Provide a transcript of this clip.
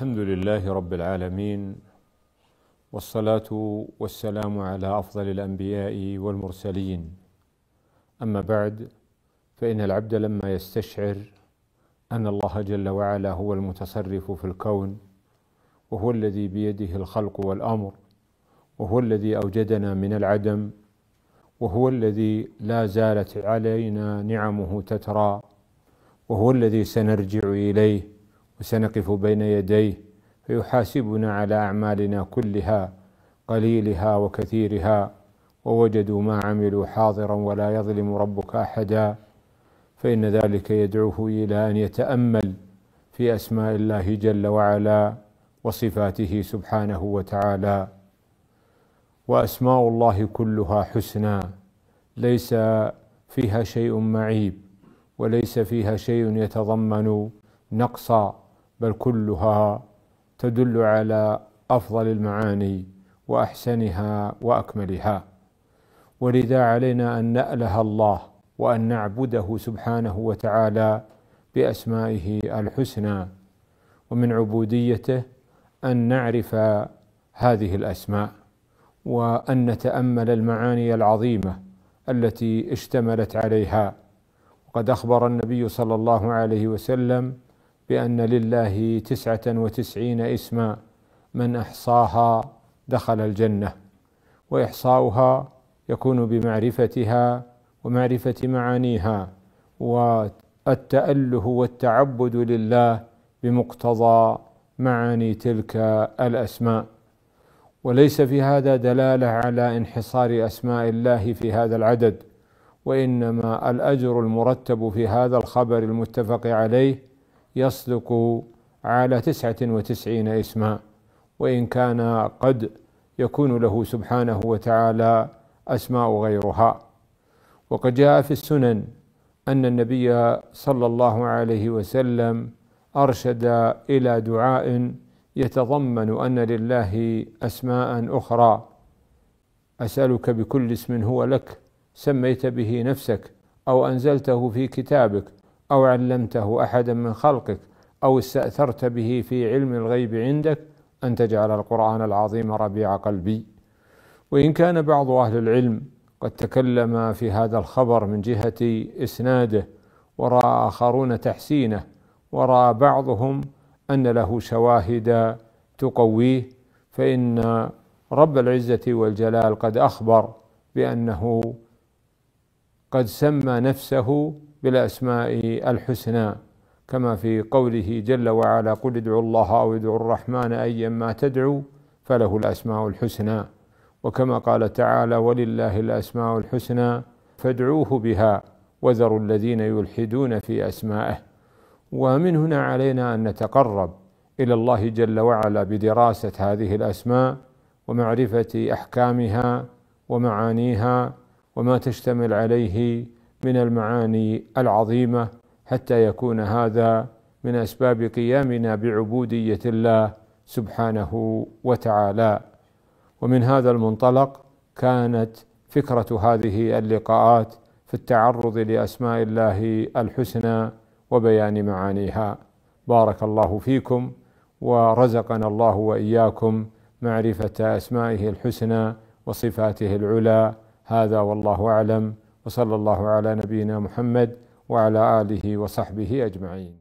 الحمد لله رب العالمين والصلاة والسلام على أفضل الأنبياء والمرسلين. أما بعد فإن العبد لما يستشعر أن الله جل وعلا هو المتصرف في الكون وهو الذي بيده الخلق والأمر وهو الذي أوجدنا من العدم وهو الذي لا زالت علينا نعمه تترى وهو الذي سنرجع إليه وسنقف بين يديه فيحاسبنا على أعمالنا كلها قليلها وكثيرها ووجدوا ما عملوا حاضرا ولا يظلم ربك أحدا. فإن ذلك يدعوه إلى أن يتأمل في أسماء الله جل وعلا وصفاته سبحانه وتعالى. وأسماء الله كلها حسنى ليس فيها شيء معيب وليس فيها شيء يتضمن نقصا. بل كلها تدل على أفضل المعاني وأحسنها وأكملها. ولذا علينا أن نأله الله وأن نعبده سبحانه وتعالى بأسمائه الحسنى ومن عبوديته أن نعرف هذه الأسماء وأن نتأمل المعاني العظيمة التي اشتملت عليها. وقد أخبر النبي صلى الله عليه وسلم بأن لله تسعة وتسعين اسما من أحصاها دخل الجنة وإحصاؤها يكون بمعرفتها ومعرفة معانيها والتأله والتعبد لله بمقتضى معاني تلك الأسماء. وليس في هذا دلالة على انحصار أسماء الله في هذا العدد وإنما الأجر المرتب في هذا الخبر المتفق عليه يصدق على تسعة وتسعين اسما وإن كان قد يكون له سبحانه وتعالى أسماء غيرها. وقد جاء في السنن أن النبي صلى الله عليه وسلم أرشد إلى دعاء يتضمن أن لله أسماء أخرى. أسألك بكل اسم هو لك سميت به نفسك أو أنزلته في كتابك أو علمته أحدا من خلقك أو استأثرت به في علم الغيب عندك أن تجعل القرآن العظيم ربيع قلبي. وإن كان بعض أهل العلم قد تكلم في هذا الخبر من جهة إسناده ورأى آخرون تحسينه ورأى بعضهم أن له شواهد تقويه فإن رب العزة والجلال قد أخبر بأنه قد سمى نفسه بالاسماء الحسنى كما في قوله جل وعلا قل ادعوا الله أو ادعوا الرحمن ايا ما تدعوا فله الأسماء الحسنى. وكما قال تعالى ولله الأسماء الحسنى فادعوه بها وذروا الذين يلحدون في أسمائه. ومن هنا علينا أن نتقرب إلى الله جل وعلا بدراسة هذه الأسماء ومعرفة أحكامها ومعانيها وما تشتمل عليه من المعاني العظيمة حتى يكون هذا من أسباب قيامنا بعبودية الله سبحانه وتعالى. ومن هذا المنطلق كانت فكرة هذه اللقاءات في التعرض لأسماء الله الحسنى وبيان معانيها. بارك الله فيكم ورزقنا الله وإياكم معرفة أسمائه الحسنى وصفاته العلى. هذا والله أعلم. وصلى الله على نبينا محمد وعلى آله وصحبه أجمعين.